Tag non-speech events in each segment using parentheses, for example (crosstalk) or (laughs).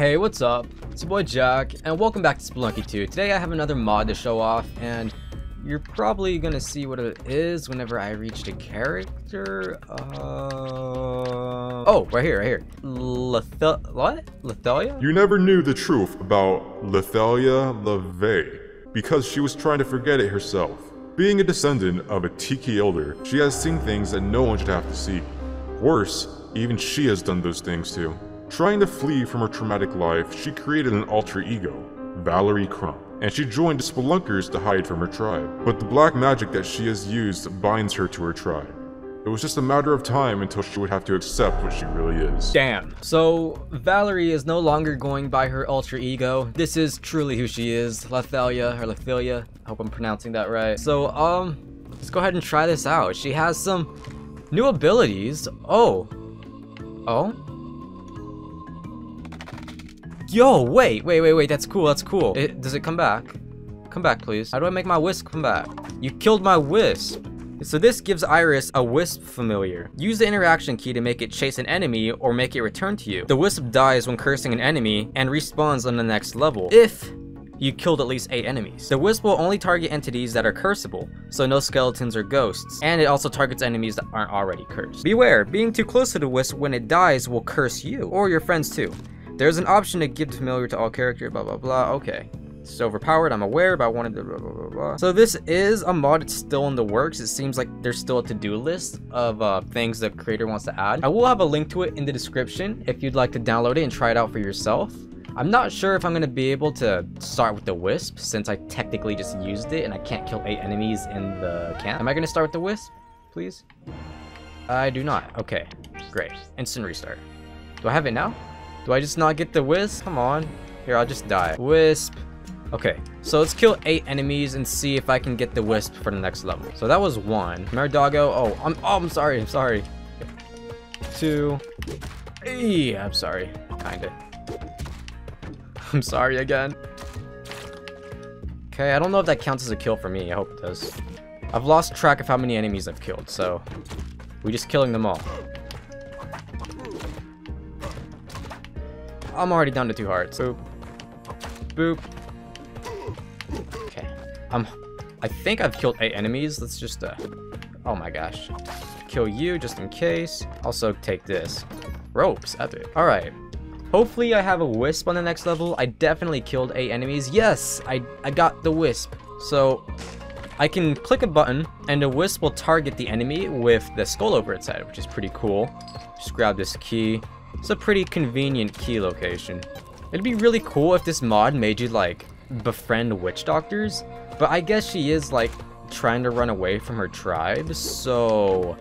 Hey, what's up? It's your boy Jack, and welcome back to Spelunky 2. Today I have another mod to show off, and you're probably gonna see what it is whenever I reach the character. Uh... Oh, right here, right here. Lethel... what? Lythalia? You never knew the truth about Lythalia LaVey because she was trying to forget it herself. Being a descendant of a Tiki elder, she has seen things that no one should have to see. Worse, even she has done those things too. Trying to flee from her traumatic life, she created an alter ego, Valerie Crump, and she joined the Spelunkers to hide from her tribe. But the black magic that she has used binds her to her tribe. It was just a matter of time until she would have to accept what she really is. Damn. So, Valerie is no longer going by her alter ego. This is truly who she is. Lythalia, or Lythalia. I hope I'm pronouncing that right. So, um, let's go ahead and try this out. She has some new abilities. Oh. Oh? Yo, wait, wait, wait, wait, that's cool, that's cool. It, does it come back? Come back, please. How do I make my wisp come back? You killed my wisp. So this gives Iris a Wisp familiar. Use the interaction key to make it chase an enemy or make it return to you. The Wisp dies when cursing an enemy and respawns on the next level. If you killed at least 8 enemies. The Wisp will only target entities that are cursable, so no skeletons or ghosts, and it also targets enemies that aren't already cursed. Beware, being too close to the Wisp when it dies will curse you, or your friends too. There's an option to give familiar to all characters, blah blah blah, okay. It's overpowered, I'm aware, but I wanted to blah, blah, blah, blah. So this is a mod, it's still in the works. It seems like there's still a to-do list of uh, things the creator wants to add. I will have a link to it in the description if you'd like to download it and try it out for yourself. I'm not sure if I'm going to be able to start with the Wisp, since I technically just used it and I can't kill 8 enemies in the camp. Am I going to start with the Wisp, please? I do not. Okay, great. Instant restart. Do I have it now? Do I just not get the Wisp? Come on. Here, I'll just die. Wisp. Okay, so let's kill eight enemies and see if I can get the wisp for the next level. So that was one. Maridago. Oh, I'm. Oh, I'm sorry. I'm sorry. Two. Hey, I'm sorry. Kinda. (laughs) I'm sorry again. Okay, I don't know if that counts as a kill for me. I hope it does. I've lost track of how many enemies I've killed, so we're just killing them all. I'm already down to two hearts. Boop. Boop. Okay. Um, I think I've killed eight enemies. Let's just, uh, oh my gosh. Kill you just in case. Also take this. Ropes, epic. All right. Hopefully I have a wisp on the next level. I definitely killed eight enemies. Yes, I, I got the wisp. So I can click a button and the wisp will target the enemy with the skull over its head, which is pretty cool. Just grab this key. It's a pretty convenient key location. It'd be really cool if this mod made you like befriend witch doctors, but I guess she is like trying to run away from her tribe, so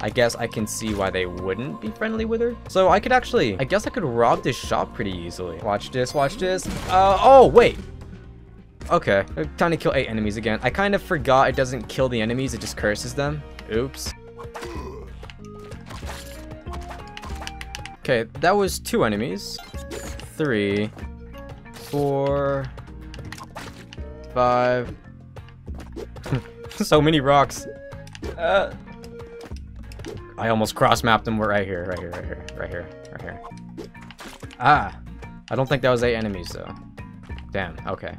I guess I can see why they wouldn't be friendly with her. So I could actually, I guess I could rob this shop pretty easily. Watch this, watch this. Uh, oh, wait. Okay, time to kill eight enemies again. I kind of forgot it doesn't kill the enemies, it just curses them. Oops. Okay, that was two enemies. Three, four, five. (laughs) so many rocks. Uh, I almost cross-mapped them. We're right here, right here, right here, right here, right here. Ah, I don't think that was eight enemies though. Damn. Okay.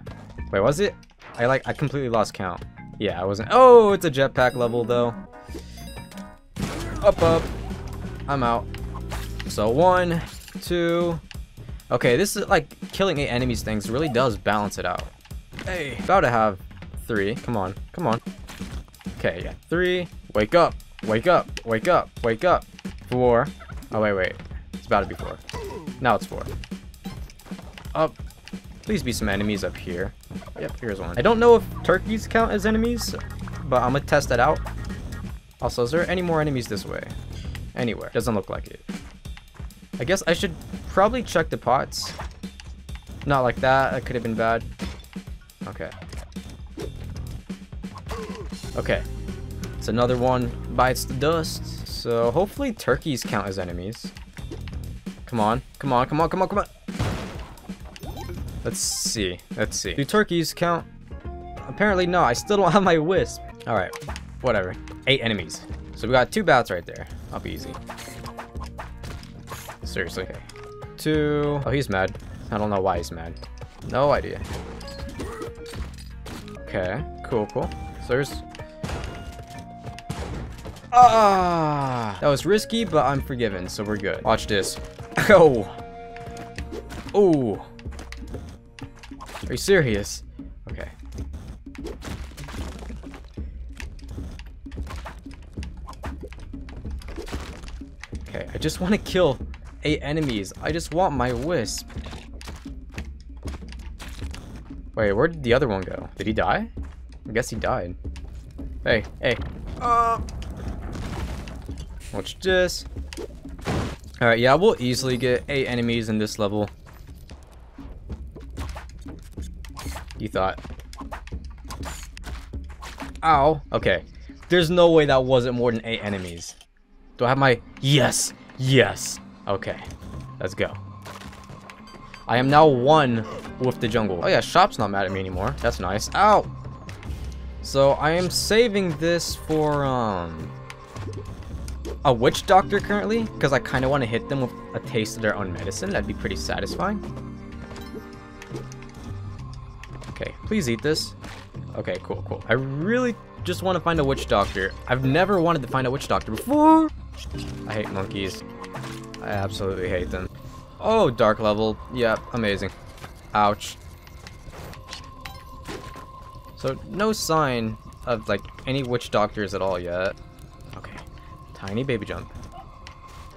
Wait, was it? I like I completely lost count. Yeah, I wasn't. Oh, it's a jetpack level though. Up, up. I'm out. So one, two. Okay, this is like killing eight enemies things really does balance it out. Hey, about to have three. Come on, come on. Okay, yeah, three. Wake up, wake up, wake up, wake up. Four. Oh wait, wait. It's about to be four. Now it's four. Up. Please be some enemies up here. Yep, here's one. I don't know if turkeys count as enemies, but I'm gonna test that out. Also, is there any more enemies this way? Anywhere. Doesn't look like it. I guess I should probably check the pots. Not like that. That could have been bad. Okay. Okay. It's another one bites the dust. So hopefully turkeys count as enemies. Come on. Come on. Come on. Come on. Come on. Let's see. Let's see. Do turkeys count? Apparently no. I still don't (laughs) have my wisp. All right. Whatever. Eight enemies. So we got two bats right there. I'll be easy. Seriously. Okay. Two. Oh, he's mad. I don't know why he's mad. No idea. Okay, cool, cool. So there's... Ah! That was risky, but I'm forgiven, so we're good. Watch this. (laughs) Oh! Oh! Are you serious? Okay. Okay, I just want to kill eight enemies. I just want my wisp. Wait, where did the other one go? Did he die? I guess he died. Hey, hey. Uh, watch this. Alright, yeah, we'll easily get eight enemies in this level. You thought. Ow. Okay. There's no way that wasn't more than eight enemies. Do I have my... Yes! Yes! Okay. Let's go. I am now one with the jungle. Oh yeah, Shop's not mad at me anymore. That's nice. Ow! So I am saving this for, um... A witch doctor currently, because I kind of want to hit them with a taste of their own medicine. That'd be pretty satisfying. Okay, please eat this. Okay, cool, cool. I really just want to find a witch doctor. I've never wanted to find a witch doctor before. I hate monkeys. I absolutely hate them. Oh, dark level. Yeah, amazing. Ouch. So, no sign of, like, any witch doctors at all yet. Okay. Tiny baby jump.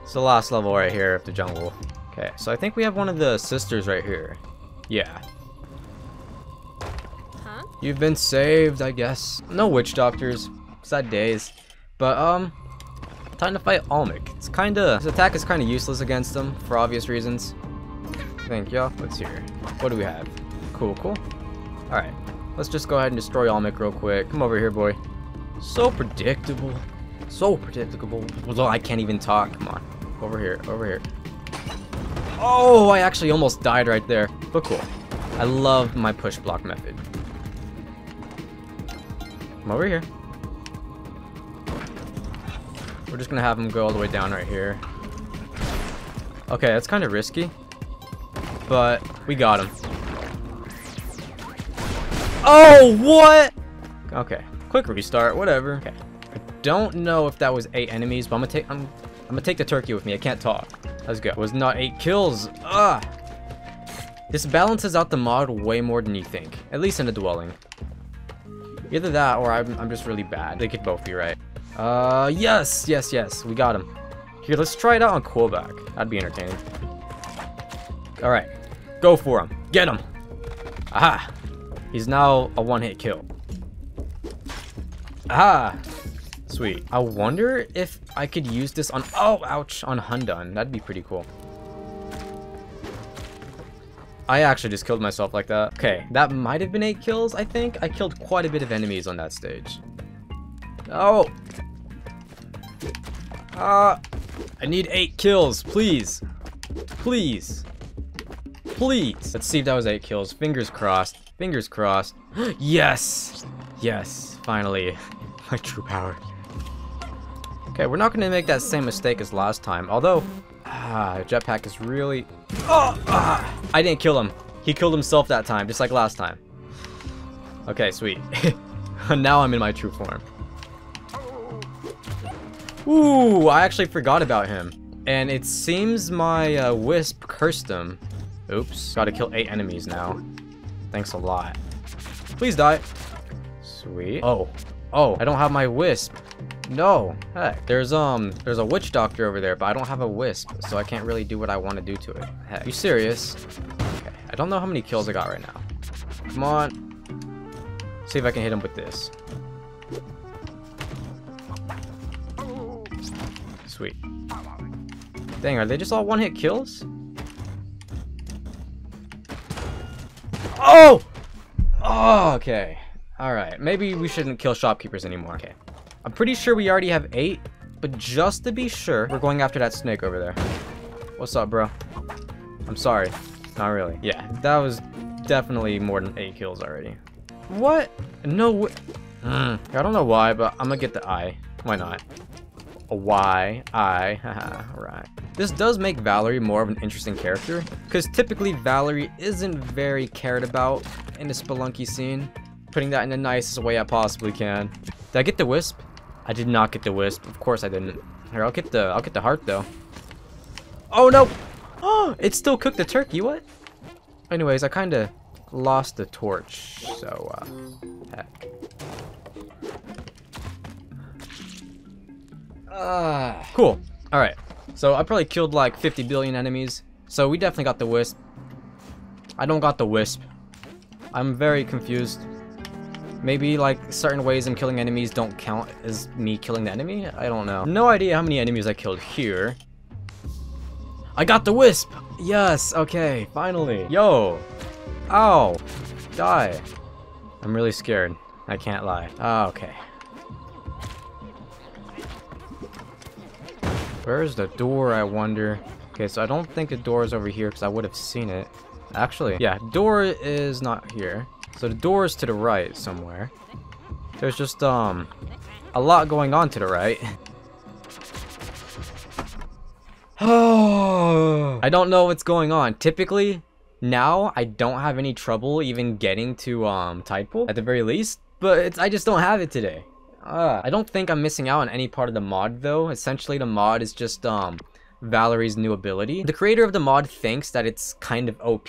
It's the last level right here of the jungle. Okay, so I think we have one of the sisters right here. Yeah. Huh? You've been saved, I guess. No witch doctors. Sad days. But, um, time to fight Olmec. It's kinda, his attack is kinda useless against him, for obvious reasons. Thank you. Let's hear. What do we have? Cool, cool. Alright. Let's just go ahead and destroy Olmec real quick. Come over here, boy. So predictable. So predictable. Although I can't even talk. Come on. Over here, over here. Oh, I actually almost died right there. But cool. I love my push block method. Come over here. We're just gonna have him go all the way down right here. Okay, that's kind of risky. But we got him. Oh, what? Okay, quick restart, whatever. Okay. I don't know if that was eight enemies, but I'm gonna take I'm I'm gonna take the turkey with me. I can't talk. Let's go. It was not eight kills. Ah. This balances out the mod way more than you think. At least in the dwelling. Either that or I'm, I'm just really bad. They could both be right. Uh, yes, yes, yes. We got him. Here, let's try it out on Quillback. That'd be entertaining. Alright. Go for him. Get him. Aha. He's now a one-hit kill. Aha. Sweet. I wonder if I could use this on... Oh, ouch. On Hundun. That'd be pretty cool. I actually just killed myself like that. Okay, that might have been 8 kills, I think. I killed quite a bit of enemies on that stage. Oh! Ah! I need 8 kills, please! Please! Please! Let's see if that was 8 kills. Fingers crossed. Fingers crossed. (gasps) yes! Yes, finally. (laughs) My true power. Okay, we're not going to make that same mistake as last time. Although, ah, jetpack is really... Oh, ah, I didn't kill him. He killed himself that time, just like last time. Okay, sweet. (laughs) now I'm in my true form. Ooh, I actually forgot about him. And it seems my uh, Wisp cursed him. Oops, gotta kill eight enemies now. Thanks a lot. Please die. Sweet. Oh, oh, I don't have my Wisp. No, heck. There's, um, there's a witch doctor over there, but I don't have a wisp, so I can't really do what I want to do to it. Heck. You serious? Okay, I don't know how many kills I got right now. Come on. See if I can hit him with this. Sweet. Dang, are they just all one-hit kills? Oh! Oh, okay. Alright, maybe we shouldn't kill shopkeepers anymore. Okay. I'm pretty sure we already have eight, but just to be sure, we're going after that snake over there. What's up, bro? I'm sorry. Not really. Yeah, that was definitely more than eight kills already. What? No mm, I don't know why, but I'm gonna get the eye. Why not? Why I, haha, (laughs) right. This does make Valerie more of an interesting character, because typically Valerie isn't very cared about in the Spelunky scene. Putting that in the nicest way I possibly can. Did I get the Wisp? I did not get the Wisp. Of course I didn't. Here, I'll get the, I'll get the heart though. Oh no! Oh, it still cooked the turkey, what? Anyways, I kind of lost the torch, so, uh, heck. Uh, cool. Alright. So I probably killed like 50 billion enemies. So we definitely got the wisp. I don't got the wisp. I'm very confused. Maybe like certain ways I'm killing enemies don't count as me killing the enemy? I don't know. No idea how many enemies I killed here. I got the wisp! Yes, okay, finally. Yo! Ow! Die. I'm really scared. I can't lie. Ah, okay. Where's the door, I wonder? Okay, so I don't think the door is over here because I would have seen it. Actually, yeah, door is not here. So the door is to the right somewhere. There's just, um, a lot going on to the right. Oh, (sighs) I don't know what's going on. Typically, now I don't have any trouble even getting to um tide pool at the very least, but I just don't have it today. Uh, I don't think I'm missing out on any part of the mod though. Essentially the mod is just um Valerie's new ability. The creator of the mod thinks that it's kind of OP,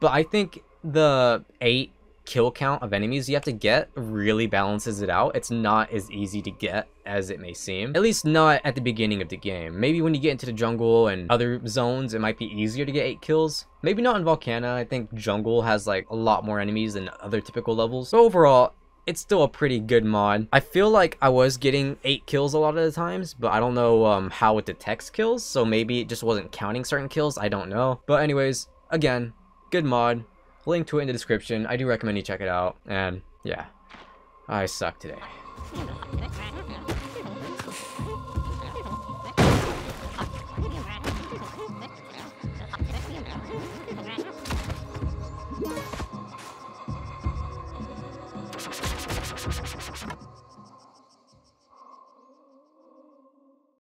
but I think the 8 kill count of enemies you have to get really balances it out. It's not as easy to get as it may seem. At least not at the beginning of the game. Maybe when you get into the jungle and other zones, it might be easier to get 8 kills. Maybe not in Volcana. I think jungle has like a lot more enemies than other typical levels. But overall, it's still a pretty good mod. I feel like I was getting 8 kills a lot of the times, but I don't know um, how it detects kills, so maybe it just wasn't counting certain kills, I don't know. But anyways, again, good mod. Link to it in the description. I do recommend you check it out, and yeah, I suck today.